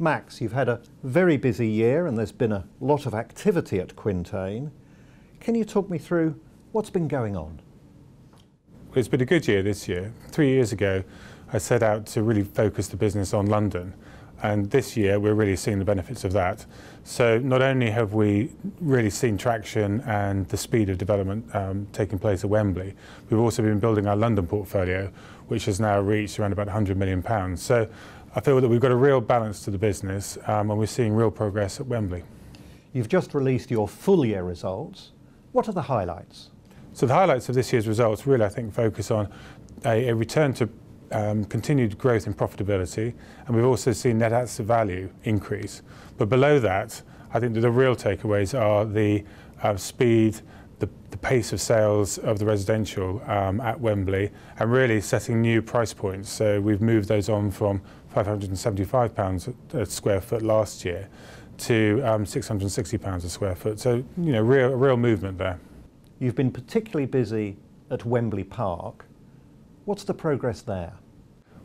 Max, you've had a very busy year and there's been a lot of activity at Quintain. Can you talk me through what's been going on? Well, It's been a good year this year. Three years ago, I set out to really focus the business on London. And this year, we're really seeing the benefits of that. So not only have we really seen traction and the speed of development um, taking place at Wembley, we've also been building our London portfolio, which has now reached around about 100 million pounds. So I feel that we've got a real balance to the business um, and we're seeing real progress at Wembley. You've just released your full year results. What are the highlights? So the highlights of this year's results really, I think, focus on a, a return to um, continued growth in profitability, and we've also seen net asset value increase. But below that, I think that the real takeaways are the uh, speed, the, the, pace of sales of the residential um, at Wembley, and really setting new price points. So we've moved those on from 575 pounds a square foot last year to um, 660 pounds a square foot. So you know, real real movement there. You've been particularly busy at Wembley Park. What's the progress there?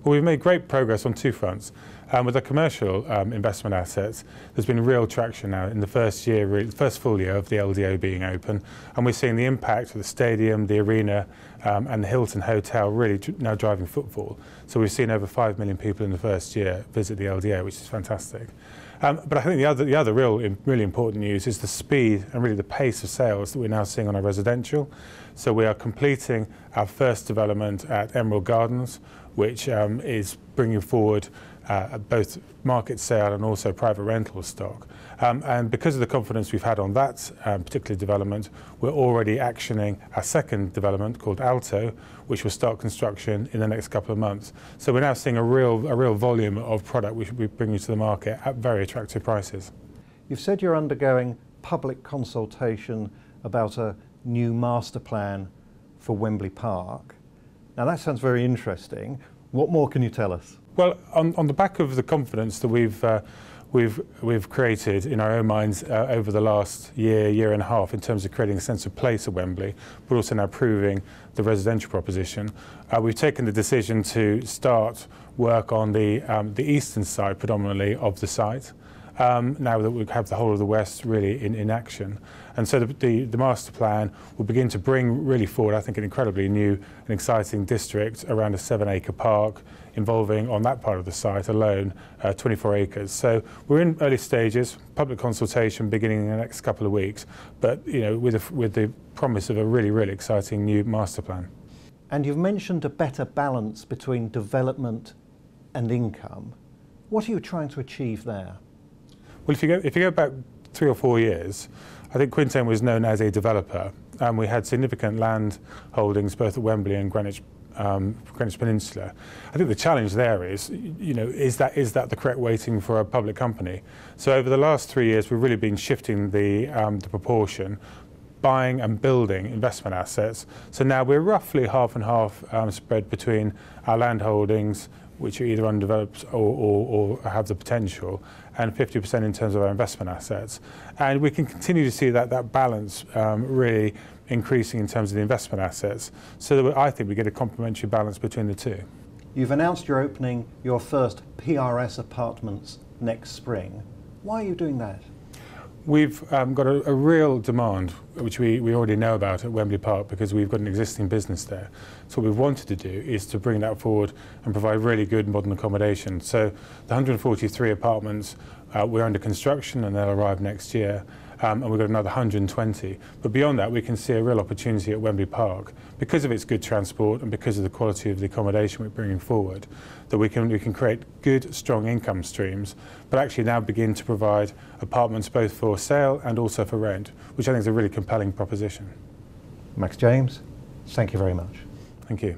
Well, we've made great progress on two fronts. Um, with our commercial um, investment assets, there's been real traction now in the first year, really, the first full year of the LDO being open, and we're seeing the impact of the stadium, the arena, um, and the Hilton Hotel really now driving footfall. So we've seen over 5 million people in the first year visit the LDO, which is fantastic. Um, but I think the other, the other real, really important news is the speed and really the pace of sales that we're now seeing on our residential. So we are completing our first development at Emerald Gardens, which um, is bringing forward uh, both market sale and also private rental stock. Um, and because of the confidence we've had on that um, particular development, we're already actioning our second development called Alto, which will start construction in the next couple of months. So we're now seeing a real, a real volume of product which we should be bringing to the market at very attractive prices. You've said you're undergoing public consultation about a new master plan for Wembley Park. Now that sounds very interesting. What more can you tell us? Well, on, on the back of the confidence that we've uh, we've we've created in our own minds uh, over the last year, year and a half, in terms of creating a sense of place at Wembley, but also now proving the residential proposition, uh, we've taken the decision to start work on the um, the eastern side predominantly of the site um, now that we have the whole of the West really in, in action. And so the, the, the master plan will begin to bring really forward, I think, an incredibly new and exciting district around a seven acre park involving on that part of the site alone uh, 24 acres. So we're in early stages, public consultation beginning in the next couple of weeks, but you know, with, a, with the promise of a really, really exciting new master plan. And you've mentioned a better balance between development and income. What are you trying to achieve there? Well, if you go, if you go back three or four years, I think Quintain was known as a developer, and we had significant land holdings both at Wembley and Greenwich, um, Greenwich Peninsula. I think the challenge there is, you know, is that is that the correct weighting for a public company? So over the last three years, we've really been shifting the um, the proportion buying and building investment assets. So now we're roughly half and half um, spread between our land holdings, which are either undeveloped or, or, or have the potential, and 50% in terms of our investment assets. And we can continue to see that, that balance um, really increasing in terms of the investment assets, so that I think we get a complementary balance between the two. You've announced you're opening your first PRS apartments next spring. Why are you doing that? We've um, got a, a, real demand, which we, we already know about at Wembley Park because we've got an existing business there. So what we've wanted to do is to bring that forward and provide really good modern accommodation. So the 143 apartments, uh, we're under construction and they'll arrive next year um, and we've got another 120. But beyond that, we can see a real opportunity at Wembley Park because of its good transport and because of the quality of the accommodation we're bringing forward, that we can, we can create good, strong income streams, but actually now begin to provide apartments both for sale and also for rent, which I think is a really compelling proposition. Max James, thank you very much. Thank you.